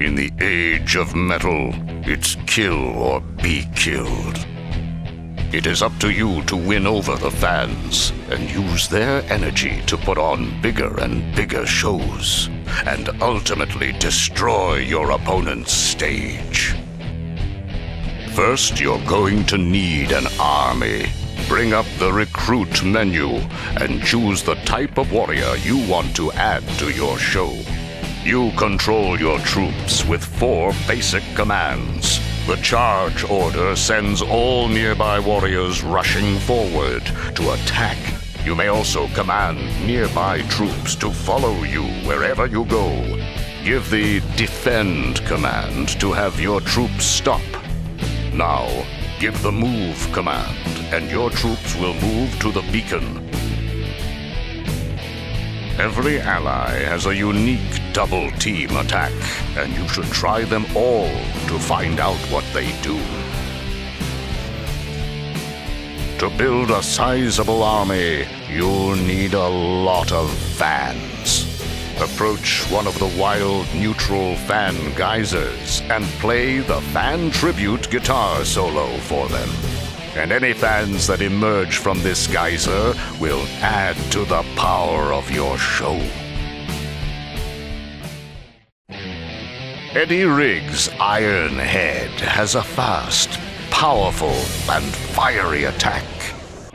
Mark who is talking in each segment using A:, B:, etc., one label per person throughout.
A: In the age of metal, it's kill or be killed. It is up to you to win over the fans and use their energy to put on bigger and bigger shows and ultimately destroy your opponent's stage. First, you're going to need an army. Bring up the recruit menu and choose the type of warrior you want to add to your show. You control your troops with four basic commands. The charge order sends all nearby warriors rushing forward to attack. You may also command nearby troops to follow you wherever you go. Give the defend command to have your troops stop now, give the move command, and your troops will move to the beacon. Every ally has a unique double team attack, and you should try them all to find out what they do. To build a sizable army, you'll need a lot of fans. Approach one of the wild neutral fan geysers and play the fan tribute guitar solo for them. And any fans that emerge from this geyser will add to the power of your show. Eddie Riggs' Ironheade has a fast, powerful, and fiery attack.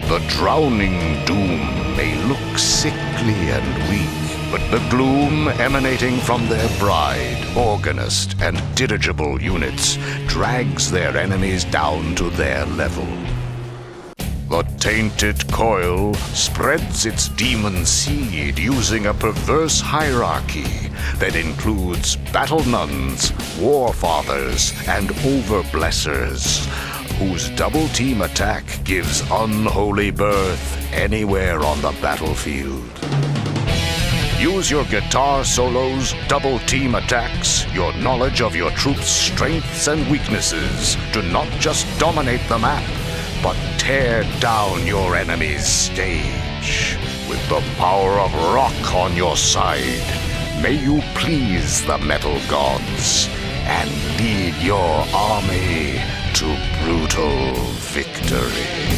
A: The Drowning Doom may look sickly and weak, but the gloom emanating from their bride, organist, and dirigible units drags their enemies down to their level. The tainted coil spreads its demon seed using a perverse hierarchy that includes battle nuns, war fathers, and overblessers, whose double team attack gives unholy birth anywhere on the battlefield. Use your guitar solos, double team attacks, your knowledge of your troops' strengths and weaknesses to not just dominate the map, but tear down your enemy's stage. With the power of rock on your side, may you please the metal gods and lead your army to brutal victory.